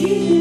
you.